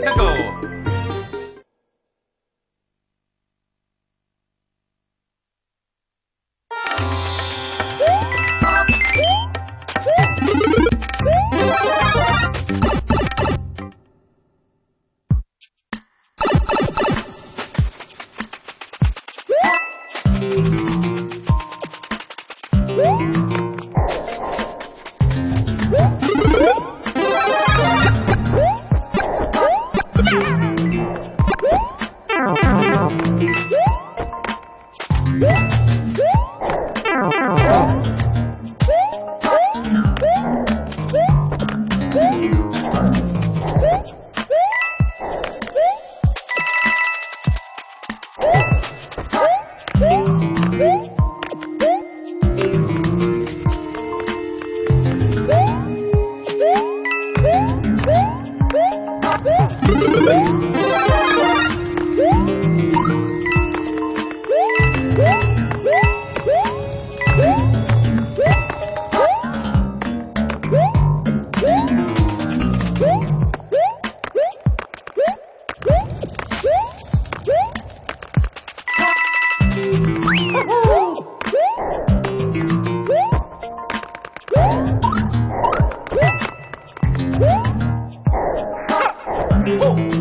to go. Woo! Oh!